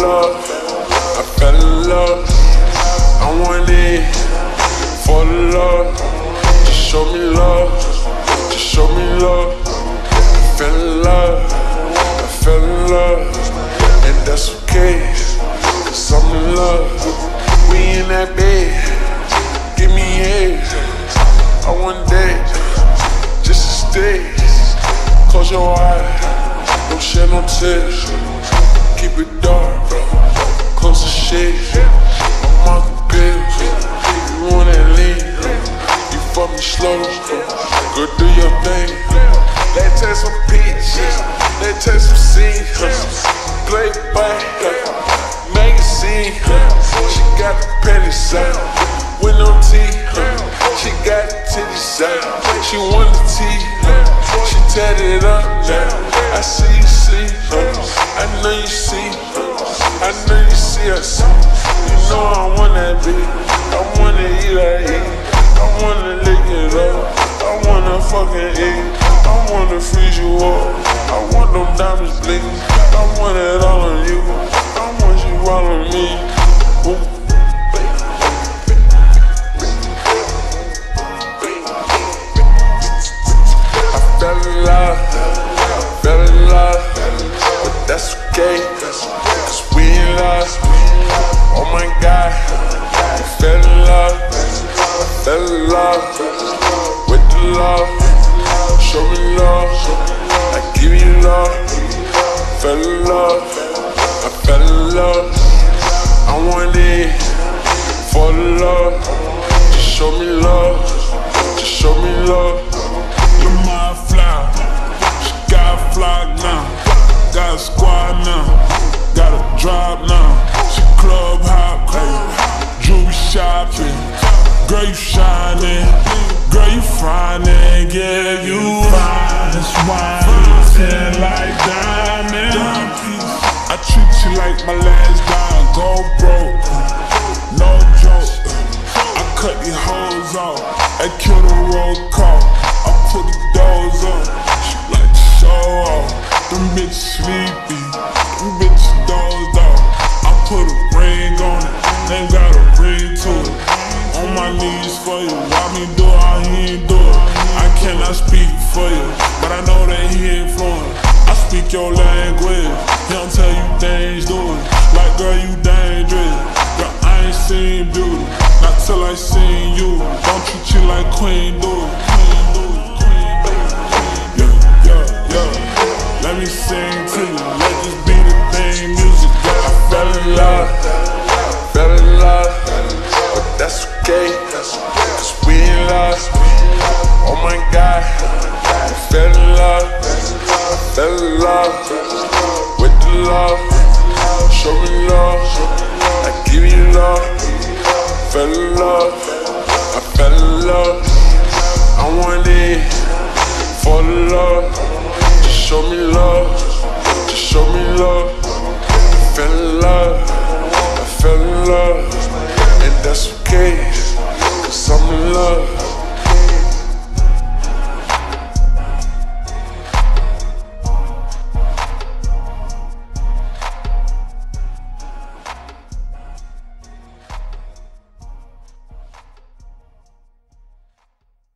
love, I fell in love. I want it for the love. Just show me love, just show me love. I fell in love, I fell in love, and that's okay. Cause I'm in love. We in that bed, give me head. I want that, just to stay. Close your eyes, don't shed no tears. Keep it dark. thing. taste take some peaches, let's take some seeds. Play back, magazine. She got the panties sound, with no tea. She got the titties out, she want the tea. She tatted it up now. I see you see, I know you see, I know you see us. You know I wanna be, I wanna eat, I eat, I wanna lick it up. I wanna fucking eat, I wanna freeze you up, I want them diamonds blinking, I want it all on you, I want you all on me. Ooh. Fell in love, fell in love, but that's we. Oh my God, fell in love, fell in love love. Show me love, I give you love. Fell in love, I fell in love. I want it for the love. Just show me love, just show me love. Look my fly, she got a fly now, got a squad now, got a drop now. She club hop, jewelry shopping, girl you shining, girl you finding, yeah you I know that. I speak your language, don't tell you things, do it. Like girl, you dangerous. Girl, I ain't seen beauty, not till I seen you. Don't treat you like queen, do it. Love with the love. Show me love, I give you love. Fell in love, I fell in love. I want it for the love. Just show me love, just show me love. I fell in love. I fell in love, and that's okay.